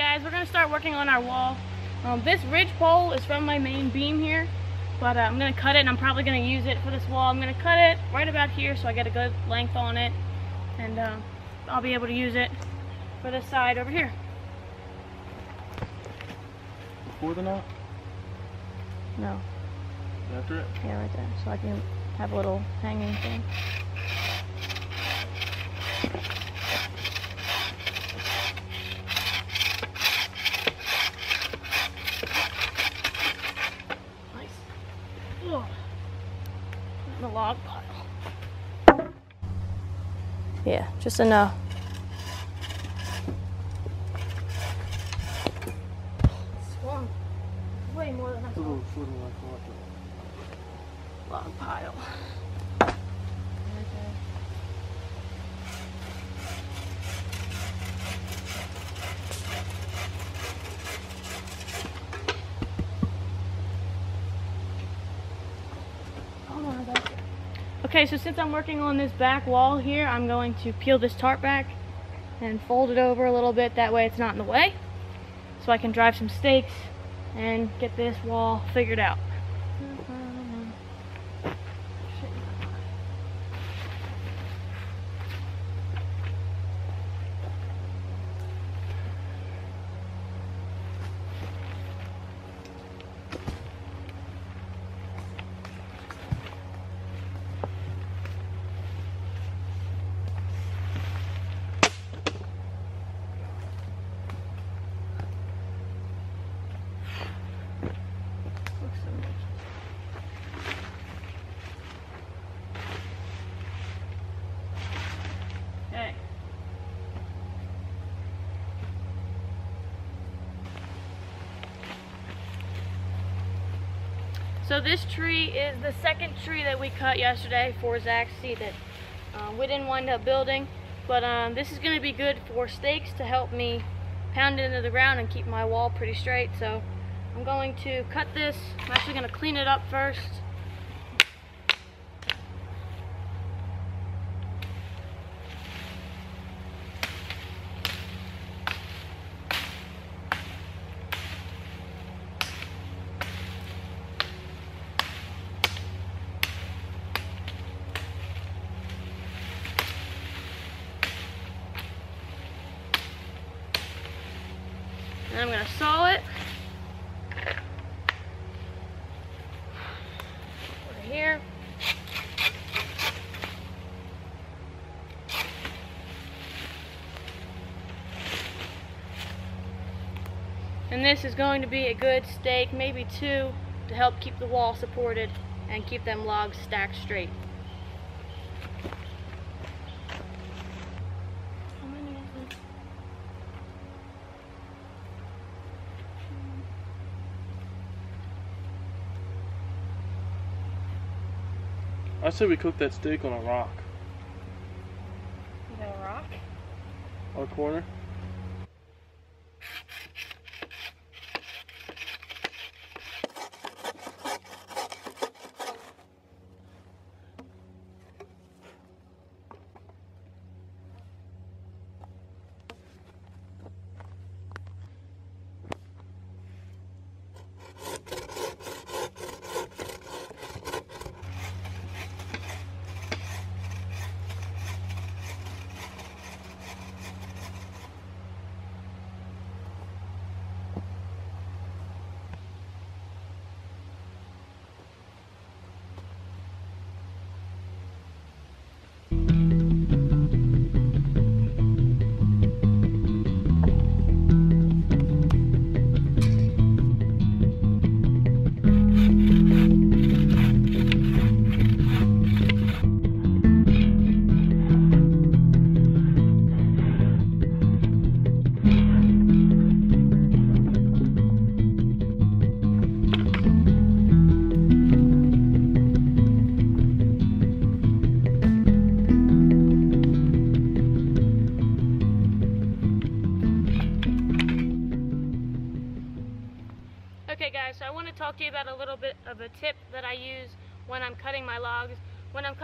Guys, we're gonna start working on our wall. Um, this ridge pole is from my main beam here, but uh, I'm gonna cut it and I'm probably gonna use it for this wall. I'm gonna cut it right about here so I get a good length on it, and uh, I'll be able to use it for this side over here. Before the knot? No, After it? yeah, right there, so I can have a little hanging thing. Nice. Ugh. In the log pile. Yeah, just enough. Swung way more than I a thought. little shorter than I thought. Log pile. Okay, so since I'm working on this back wall here, I'm going to peel this tarp back and fold it over a little bit. That way it's not in the way. So I can drive some stakes and get this wall figured out. Okay. So this tree is the second tree that we cut yesterday for Zach's that um, we didn't wind up building. But um, this is going to be good for stakes to help me pound it into the ground and keep my wall pretty straight. So I'm going to cut this. I'm actually going to clean it up first. And I'm to saw it. Here. And this is going to be a good stake, maybe two, to help keep the wall supported and keep them logs stacked straight. I say we cook that steak on a rock. Is that a rock? On a corner.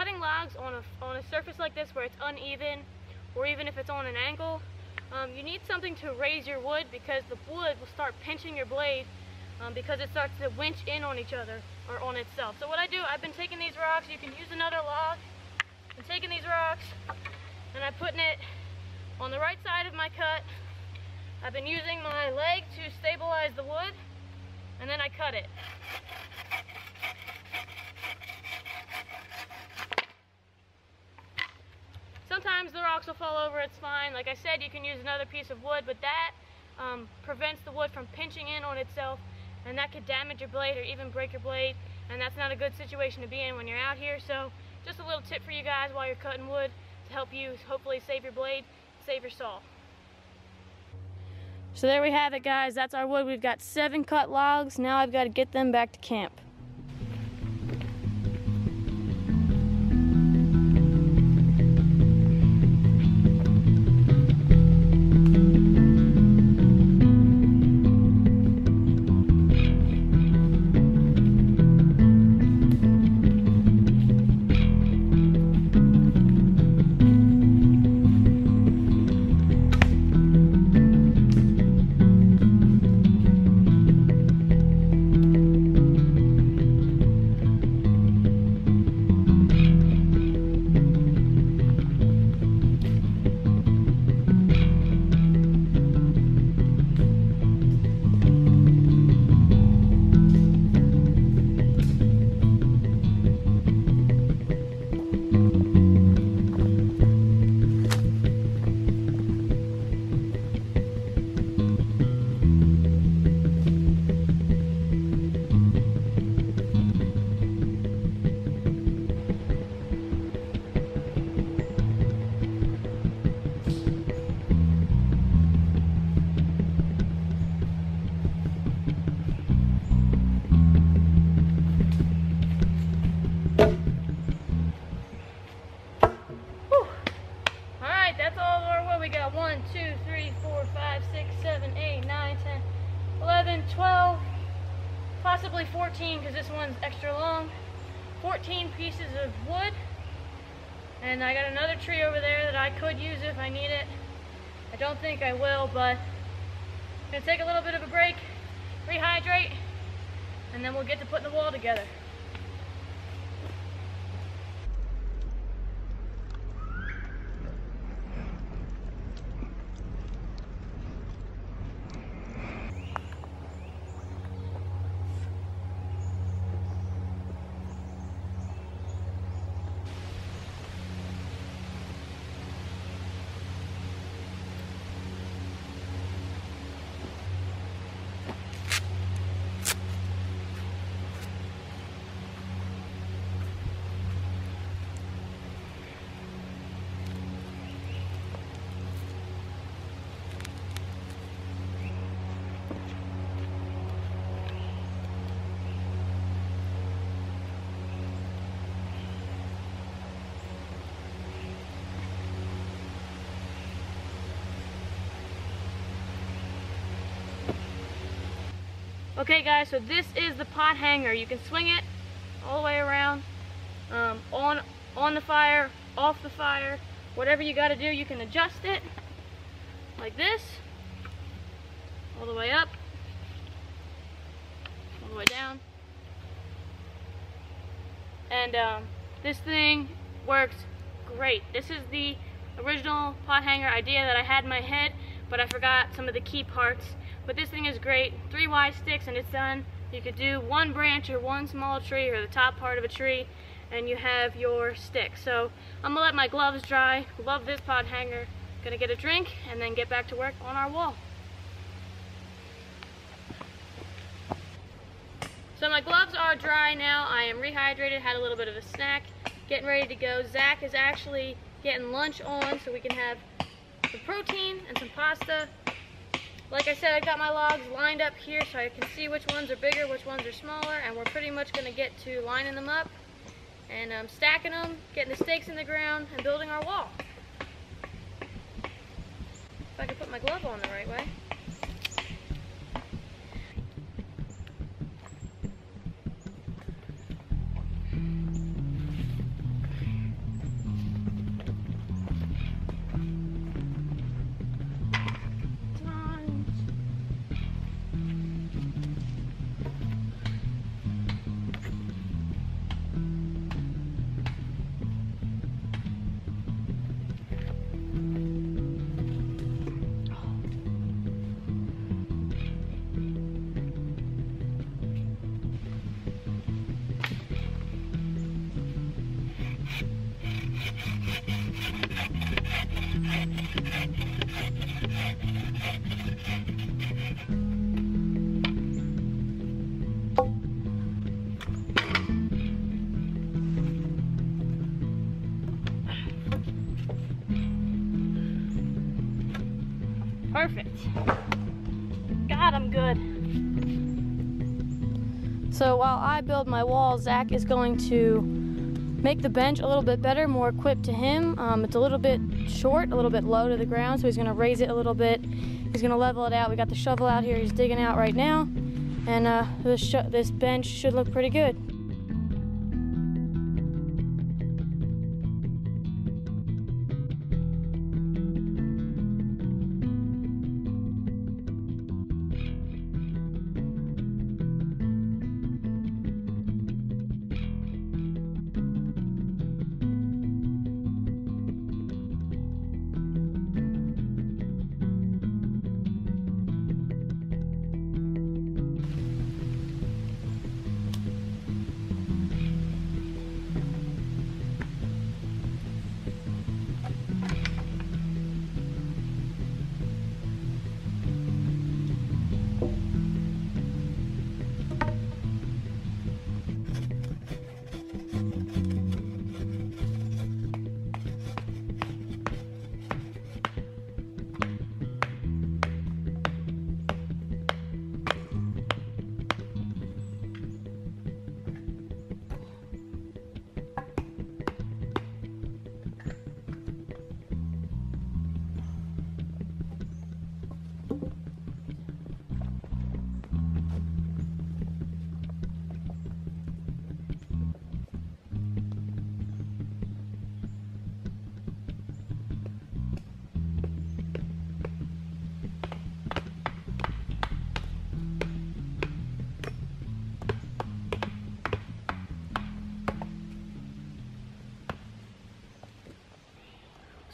Cutting logs on a, on a surface like this where it's uneven, or even if it's on an angle, um, you need something to raise your wood because the wood will start pinching your blade um, because it starts to winch in on each other or on itself. So what I do, I've been taking these rocks, you can use another log, I'm taking these rocks and I'm putting it on the right side of my cut. I've been using my leg to stabilize the wood and then I cut it. Sometimes the rocks will fall over, it's fine. Like I said, you can use another piece of wood, but that um, prevents the wood from pinching in on itself and that could damage your blade or even break your blade and that's not a good situation to be in when you're out here. So just a little tip for you guys while you're cutting wood to help you hopefully save your blade save your saw. So there we have it guys. That's our wood. We've got seven cut logs. Now I've got to get them back to camp 3, 4, 5, 6, 7, 8, 9, 10, 11, 12, possibly 14 because this one's extra long. 14 pieces of wood. And I got another tree over there that I could use if I need it. I don't think I will, but I'm gonna take a little bit of a break, rehydrate, and then we'll get to putting the wall together. Okay guys, so this is the pot hanger. You can swing it all the way around, um, on, on the fire, off the fire, whatever you gotta do, you can adjust it like this, all the way up, all the way down. And um, this thing works great. This is the original pot hanger idea that I had in my head, but I forgot some of the key parts but this thing is great. Three wide sticks and it's done. You could do one branch or one small tree or the top part of a tree and you have your stick. So I'm gonna let my gloves dry. Love this pot hanger. Gonna get a drink and then get back to work on our wall. So my gloves are dry now. I am rehydrated, had a little bit of a snack, getting ready to go. Zach is actually getting lunch on so we can have some protein and some pasta like I said, I've got my logs lined up here so I can see which ones are bigger, which ones are smaller, and we're pretty much going to get to lining them up and um, stacking them, getting the stakes in the ground, and building our wall. If I can put my glove on the right way. Perfect. God, I'm good. So while I build my wall, Zach is going to make the bench a little bit better, more equipped to him. Um, it's a little bit short, a little bit low to the ground, so he's going to raise it a little bit. He's going to level it out. We got the shovel out here. He's digging out right now, and uh, this this bench should look pretty good.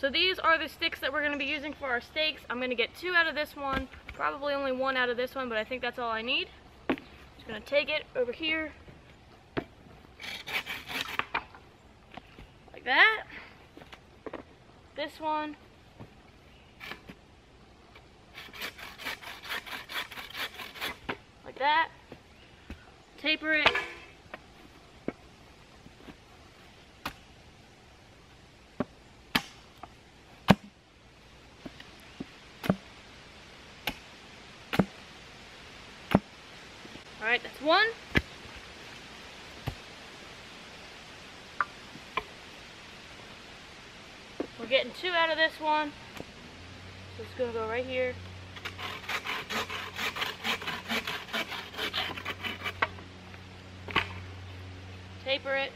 So these are the sticks that we're going to be using for our stakes. I'm going to get two out of this one, probably only one out of this one, but I think that's all I need. Just going to take it over here, like that. This one. Like that. Taper it. Alright, that's one. We're getting two out of this one. So it's gonna go right here. Taper it.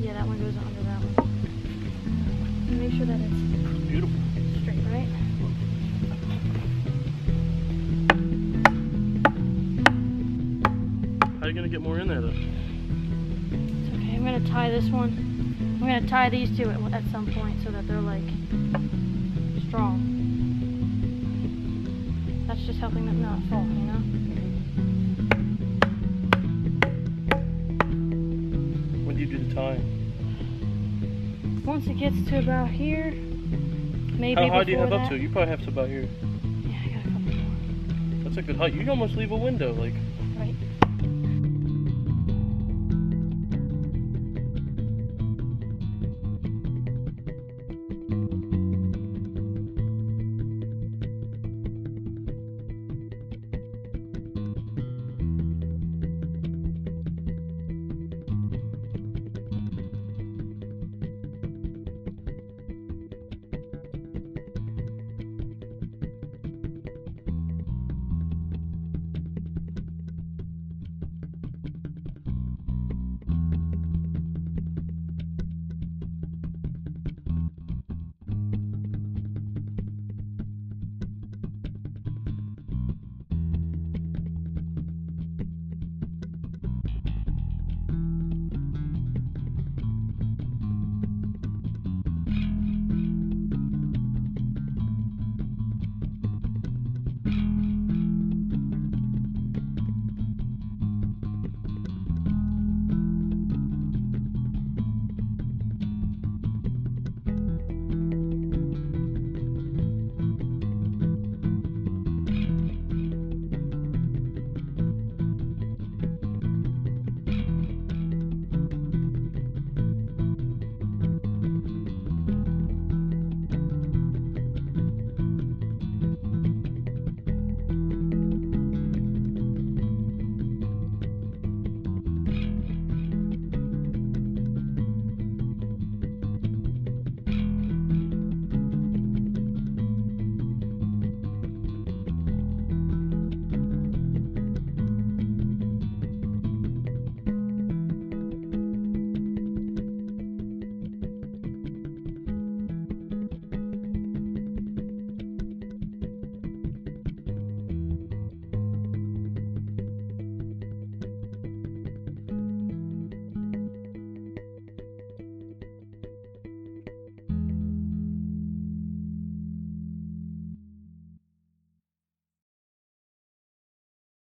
Yeah, that one goes under that one. You make sure that it's Beautiful. straight, right? How are you gonna get more in there though? It's okay. I'm gonna tie this one. I'm gonna tie these two at, at some point so that they're like strong. That's just helping them not fall, Once it gets to about here, maybe How high do you have up that- to? You probably have to about here. Yeah, I got a couple more. That's a good height. You can almost leave a window. Like,